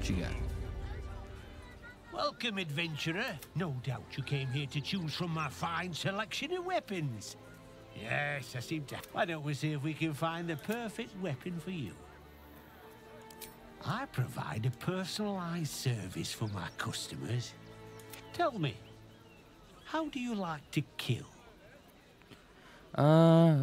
What you got? Welcome, adventurer. No doubt you came here to choose from my fine selection of weapons. Yes, I seem to. Why don't we see if we can find the perfect weapon for you? I provide a personalized service for my customers. Tell me, how do you like to kill? Uh.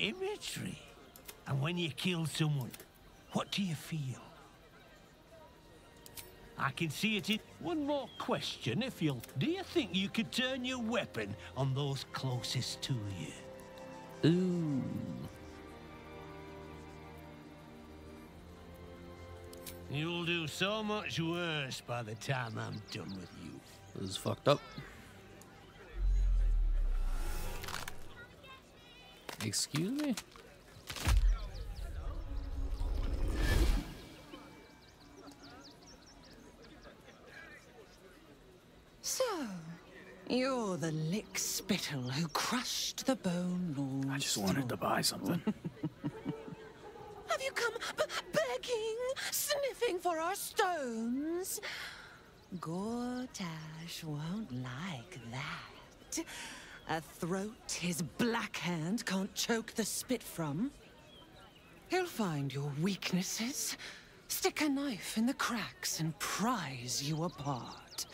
Imagery. And when you kill someone, what do you feel? I can see it in... One more question, if you'll... Do you think you could turn your weapon on those closest to you? Ooh. You'll do so much worse by the time I'm done with you. This is fucked up. Excuse me? So, you're the lick spittle who crushed the bone lord. I just wanted to buy something. Have you come b- begging, sniffing for our stones? Gortash won't like that. A throat his black hand can't choke the spit from. He'll find your weaknesses, stick a knife in the cracks, and prize you apart.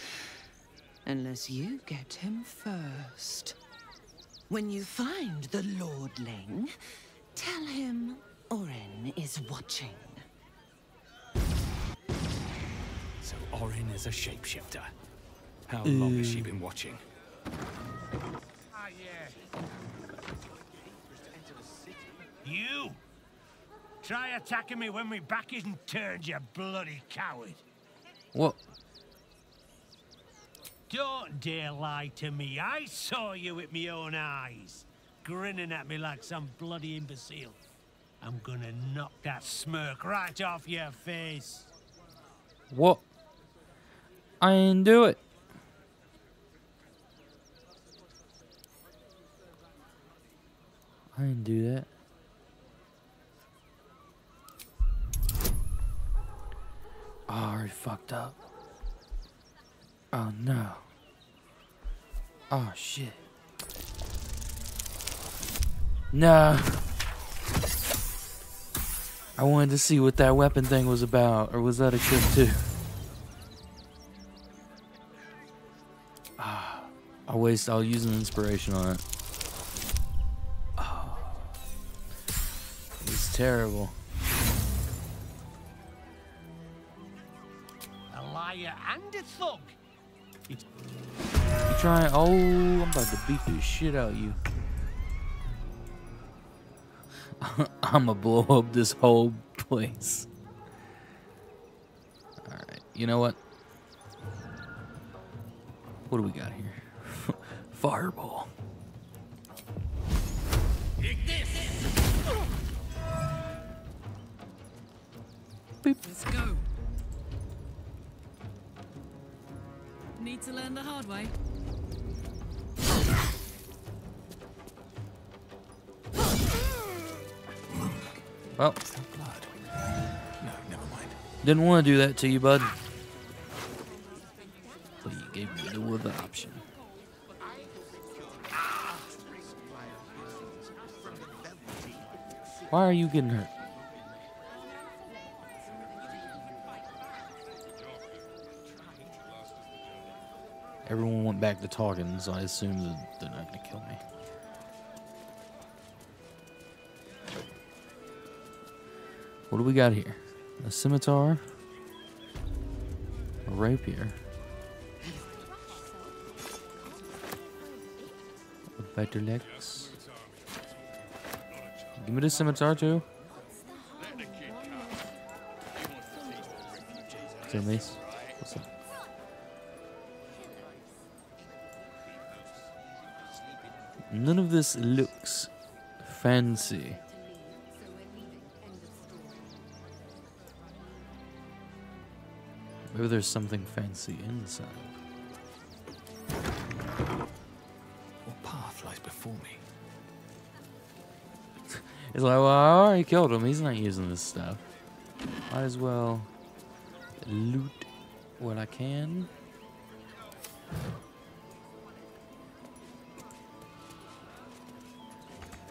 Unless you get him first. When you find the Lordling, tell him Orin is watching. So Orin is a shapeshifter. How long has she mm. been watching? Ah, yeah. You! Try attacking me when my back isn't turned, you bloody coward. What? Don't dare lie to me. I saw you with my own eyes, grinning at me like some bloody imbecile. I'm gonna knock that smirk right off your face. What? I didn't do it. I didn't do that. Oh, I already fucked up. Oh no. Oh shit. No. I wanted to see what that weapon thing was about, or was that a trick too? Ah, I'll waste. I'll use an inspiration on it. Terrible. A liar and a thug. You trying? Oh, I'm about to beat the shit out of you. I'ma blow up this whole place. Alright, you know what? What do we got here? Fireball. Let's go. Need to learn the hard way. Well, Blood. No, never mind. didn't want to do that to you, bud. But you gave me the other option. Why are you getting hurt? Everyone went back to talking, so I assume that they're not gonna kill me. What do we got here? A scimitar, a rapier, a better legs. Give me the scimitar too. Is there mace? None of this looks fancy. Maybe there's something fancy inside. What path lies before me? It's like, well, I already killed him. He's not using this stuff. Might as well loot what I can.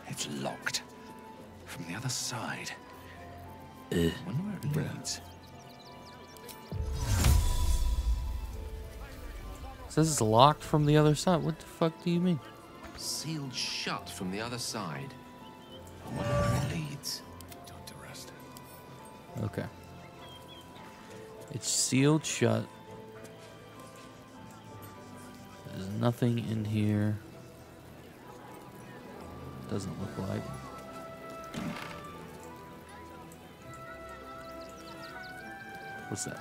It's locked. From the other side. Ugh. Wonder where it leads. Says it's locked from the other side. What the fuck do you mean? Sealed shut from the other side. I wonder where it leads. Dr. Rust. Okay. It's sealed shut. There's nothing in here. Doesn't look like. What's that?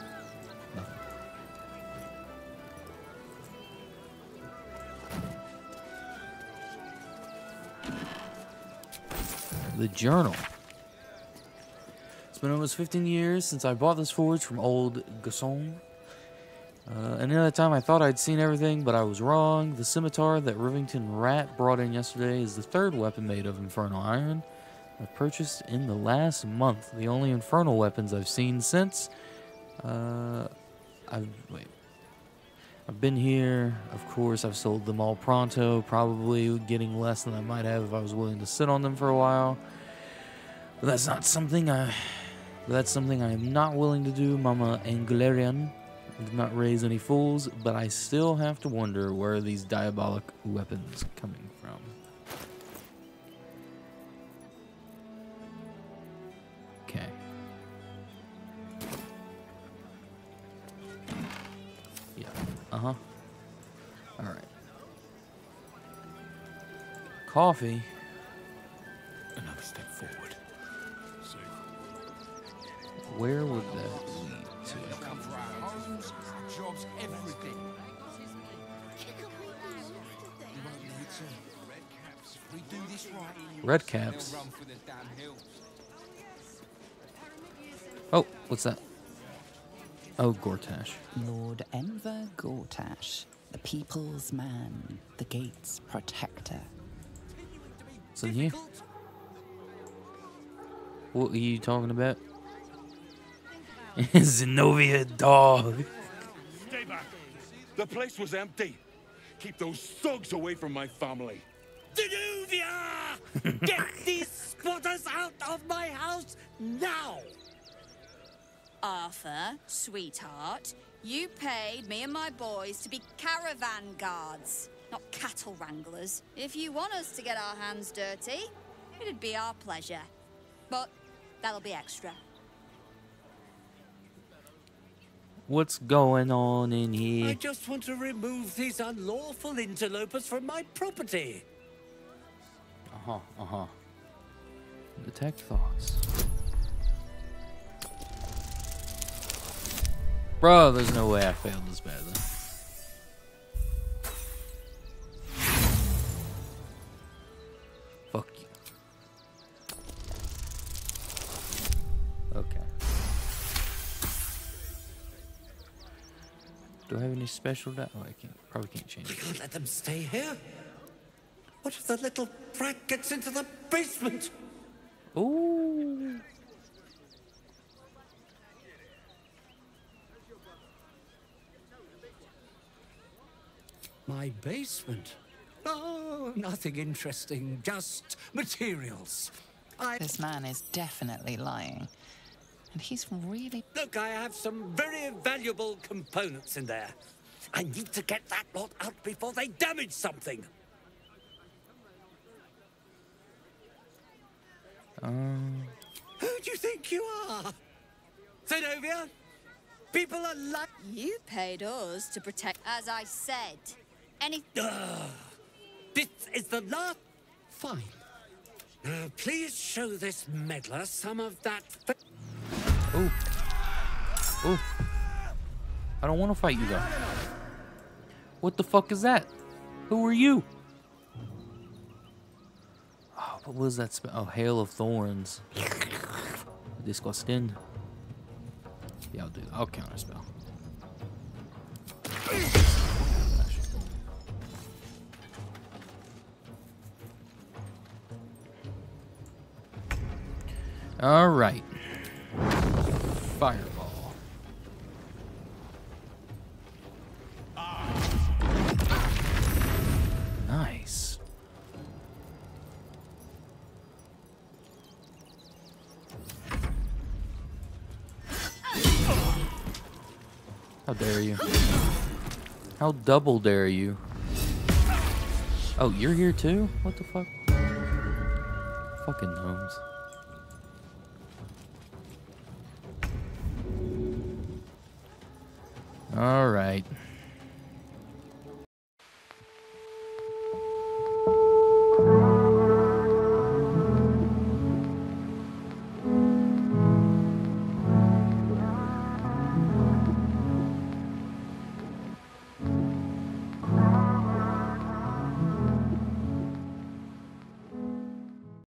Nothing. The journal. It's been almost 15 years since I bought this forge from old Gasson. Uh, that time, I thought I'd seen everything, but I was wrong. The scimitar that Rivington Rat brought in yesterday is the third weapon made of infernal iron. I purchased in the last month. The only infernal weapons I've seen since. Uh, I've wait. I've been here. Of course, I've sold them all pronto. Probably getting less than I might have if I was willing to sit on them for a while. But that's not something I. That's something I am not willing to do, Mama Anglerian. I did not raise any fools, but I still have to wonder where these diabolic weapons coming from. Okay. Yeah. Uh huh. All right. Coffee. Another step forward. Where would that Red caps. They'll run for the damn hills. Oh, what's that? Oh, Gortash. Lord Enver Gortash, the people's man, the gate's protector. What's in here? What are you talking about? Zenobia dog. Stay back. The place was empty. Keep those thugs away from my family. Danuvia! Get these squatters out of my house now! Arthur, sweetheart, you paid me and my boys to be caravan guards, not cattle wranglers. If you want us to get our hands dirty, it'd be our pleasure. But that'll be extra. What's going on in here? I just want to remove these unlawful interlopers from my property. Uh huh. Uh huh. Detect thoughts. Bro, there's no way I failed this badly. Do I have any special di- Oh, I can't. Probably can't change We it. can't let them stay here. What if the little brat gets into the basement? Ooh. My basement? Oh, nothing interesting, just materials. I This man is definitely lying. And he's really. look, I have some very valuable components in there. I need to get that lot out before they damage something. Um. Who do you think you are? Zenobia? People are like. You paid us to protect, as I said. Any. This is the last. Fine. Now, please show this meddler some of that. Ooh, ooh. I don't want to fight you, though. What the fuck is that? Who are you? Oh, what was that spell? Oh, Hail of Thorns. Disgusting. Yeah, I'll do that. I'll counter spell. All right. Fireball. Nice. How dare you? How double dare you? Oh, you're here too? What the fuck? Fucking gnomes. All right.